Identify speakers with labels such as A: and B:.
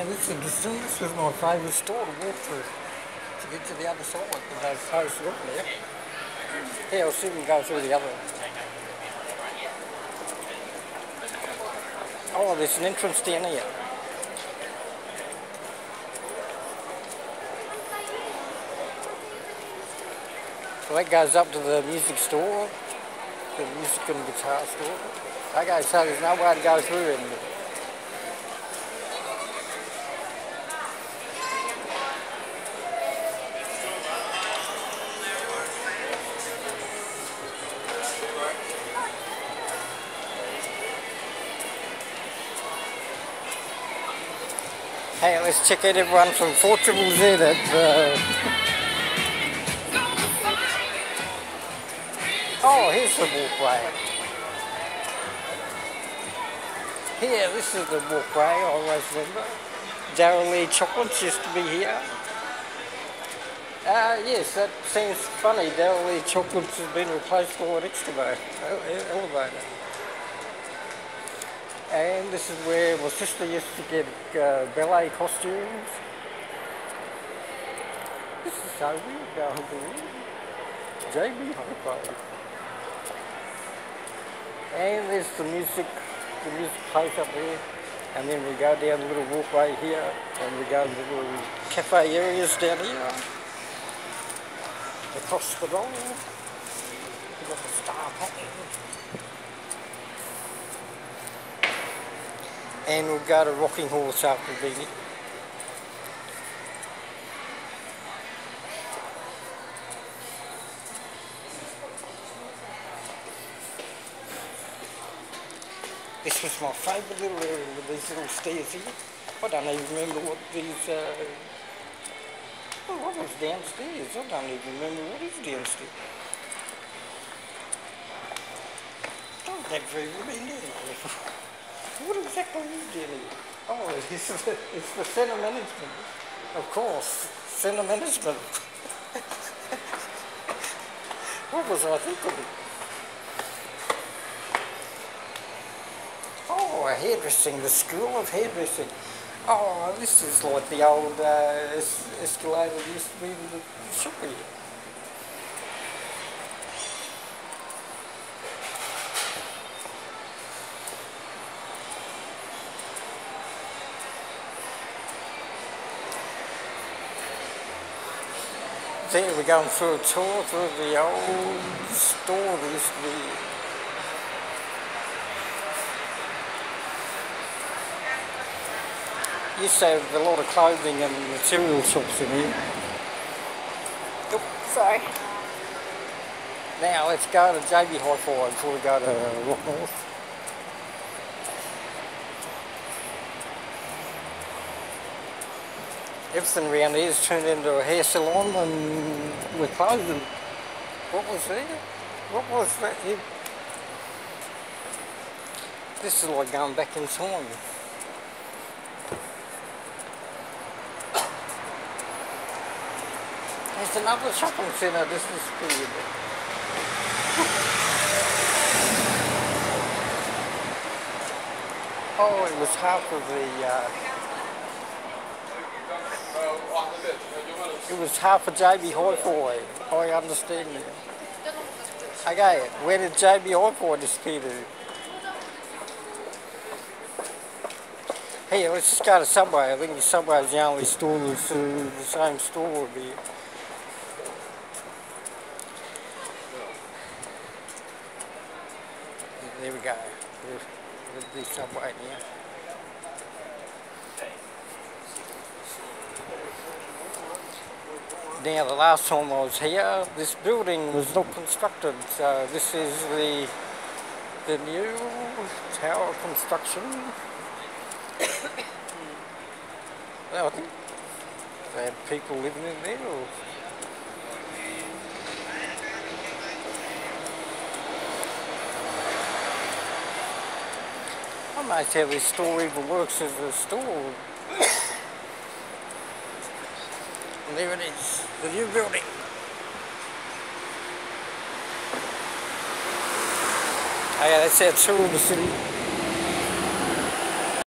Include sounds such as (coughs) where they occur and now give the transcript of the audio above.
A: This is this was my favourite store to walk through to get to the other side because supposed to look there. Yeah, I'll see if we can go through the other one. Oh, there's an entrance down here. So that goes up to the music store, the music and guitar store. Okay, so there's no way to go through anymore. Hey, let's check out everyone from Four Triple Z that uh... Oh, here's the walkway. Here, this is the walkway, I always remember. Darrell Lea Chocolates used to be here. Uh, yes, that seems funny. Darrell Lea Chocolates has been replaced by an excavator, elevator. And this is where my sister used to get uh, ballet costumes. This is so weird going through JB Hi-Fi. And there's the music, the music place up there. And then we go down the little walkway here and we go to the little cafe areas down here. Across the road. We've got the star. And we'll go to Rocking Horse after the This was my favourite little area with these little stairs here. I don't even remember what these, uh, well, what was downstairs? I don't even remember what is downstairs. I've never even been there what exactly is dealing Oh, (laughs) it's the, it's the center management. Of course, center management. (laughs) what was I thinking? Oh, hairdressing, the school of hairdressing. Oh, this is like the old uh, escalator used to be in the shop here. There we're going through a tour through the old store that used to be used to have a lot of clothing and material shops in here.
B: Oh, sorry.
A: Now let's go to JB Hi-Fi before we go to Rock North. Everything around here is turned into a hair salon and we're closing. What was there? What was that? This is like going back in time. There's another shopping centre this is (laughs) oh, it was half of the uh, It was half a JB Hi-Fi. I understand you. Okay, where did JB Hi-Fi disappear to? Hey, let's just go to Subway. I think Subway is the only store that's uh, the same store would be. There we go. There's the Subway now. Now the last time I was here, this building was not constructed, so this is the the new tower construction. well, (coughs) I think they had people living in there. Or... I might how this store even works as a store. And there it is, the new building. Oh yeah, that's of the city.